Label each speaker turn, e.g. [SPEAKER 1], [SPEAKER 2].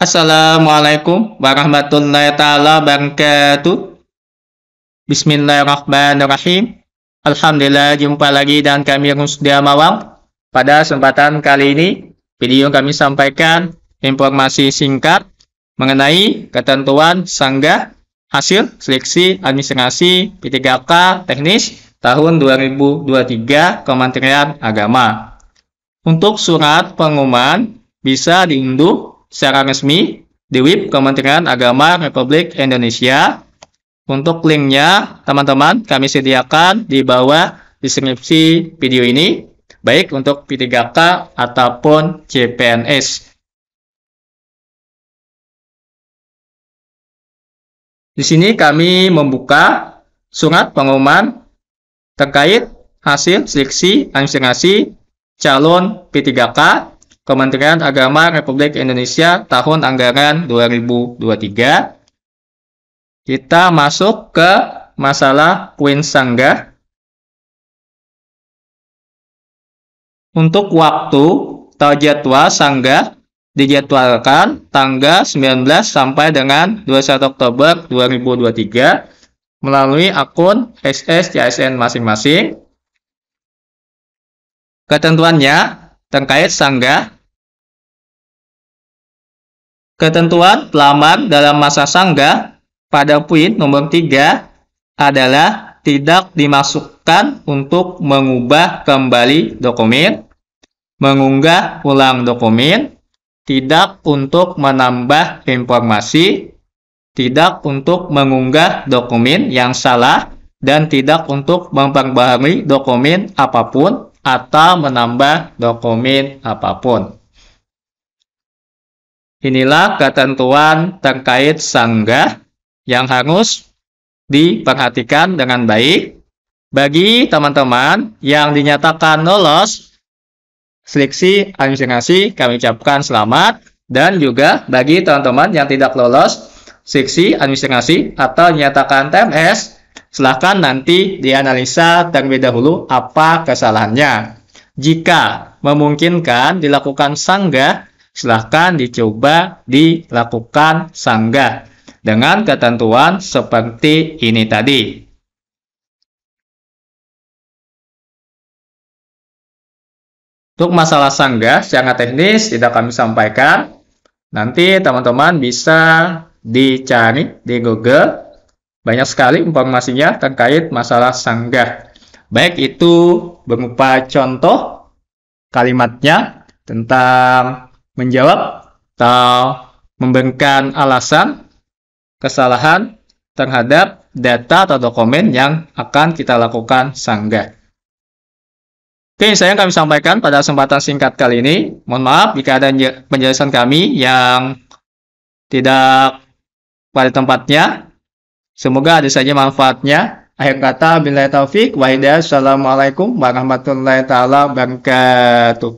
[SPEAKER 1] Assalamualaikum warahmatullahi taala wabarakatuh. Bismillahirrahmanirrahim. Alhamdulillah jumpa lagi dan kami Rusdia Mawang. Pada kesempatan kali ini, video kami sampaikan informasi singkat mengenai ketentuan sanggah hasil seleksi administrasi P3K teknis tahun 2023 Kementerian Agama. Untuk surat pengumuman bisa diunduh secara resmi di web Kementerian Agama Republik Indonesia. Untuk linknya, teman-teman, kami sediakan di bawah deskripsi video ini, baik untuk P3K ataupun CPNS. Di sini kami membuka surat pengumuman terkait hasil seleksi administrasi calon P3K Kementerian Agama Republik Indonesia tahun anggaran 2023. Kita masuk ke masalah poin sanggah. Untuk waktu atau jadwal sanggah dijadwalkan tanggal 19 sampai dengan 21 Oktober 2023 melalui akun SS CSN masing-masing. Ketentuannya terkait sanggah Ketentuan pelamar dalam masa sanggah pada poin nomor 3 adalah tidak dimasukkan untuk mengubah kembali dokumen, mengunggah ulang dokumen, tidak untuk menambah informasi, tidak untuk mengunggah dokumen yang salah, dan tidak untuk memperbaharui dokumen apa pun atau menambah dokumen apa pun. Inilah ketentuan terkait sanggah yang harus diperhatikan dengan baik. Bagi teman-teman yang dinyatakan lolos seleksi administrasi, kami ucapkan selamat. Dan juga bagi teman-teman yang tidak lolos seleksi administrasi atau dinyatakan TMS, silahkan nanti dianalisa terlebih dahulu apa kesalahannya. Jika memungkinkan dilakukan sanggah, silahkan dicoba dilakukan sanggah dengan ketentuan seperti ini tadi. Untuk masalah sanggah secara teknis tidak kami sampaikan. Nanti teman-teman bisa dicari di Google. Banyak sekali informasinya terkait masalah sanggah. Baik itu berupa contoh kalimatnya tentang menjawab atau memberikan alasan kesalahan terhadap data atau dokumen yang akan kita lakukan sanggah. Oke, saya kami sampaikan pada kesempatan singkat kali ini. Mohon maaf jika ada penjelasan kami yang tidak pada tempatnya. Semoga ada saja manfaatnya. Akhir kata, bila taufik, wa Assalamualaikum warahmatullahi wabarakatuh.